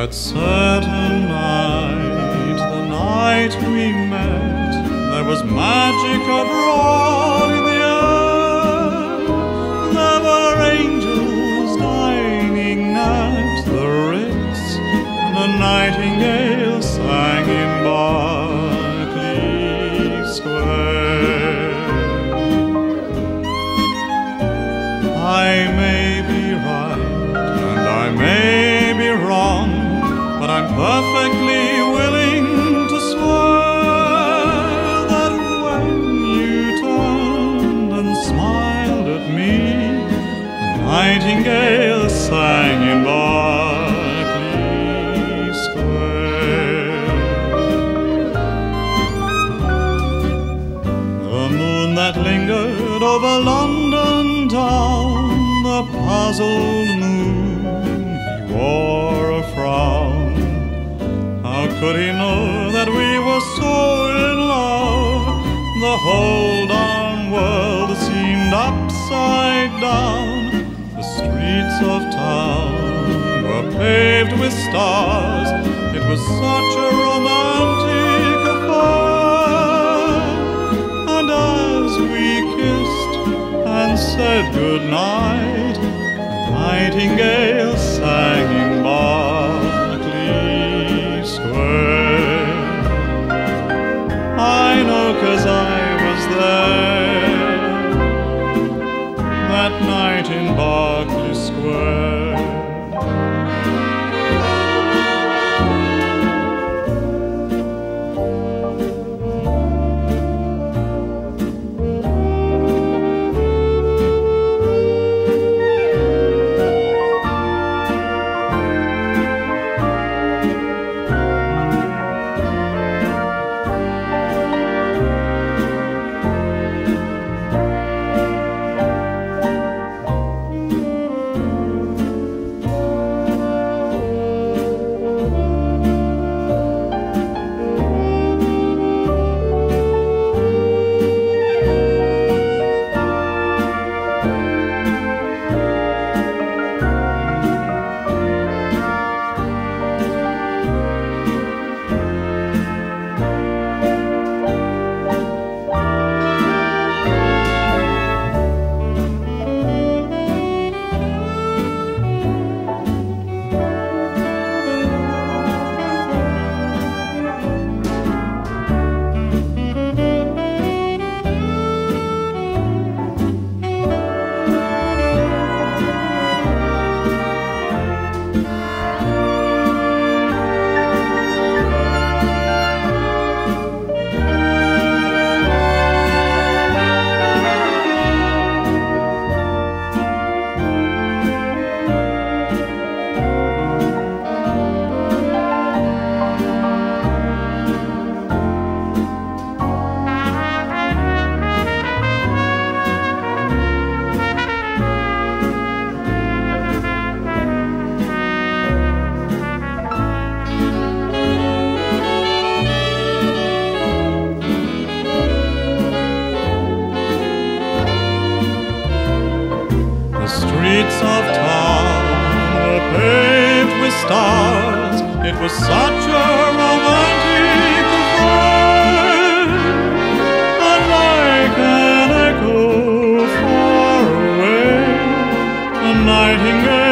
That certain night, the night we met, there was magic abroad in the air. There were angels dining at the Ritz, and a nightingale I'm perfectly willing to swear that when you turned and smiled at me, a nightingale sang in Berkeley Square. The moon that lingered over London town, the puzzled moon, he wore a frown. Could he know that we were so in love? The whole darn world seemed upside down. The streets of town were paved with stars. It was such a romantic affair. And as we kissed and said goodnight, nightingale 'cause I streets of town were paved with stars. It was such a romantic affair, and like an echo far away, a nightingale.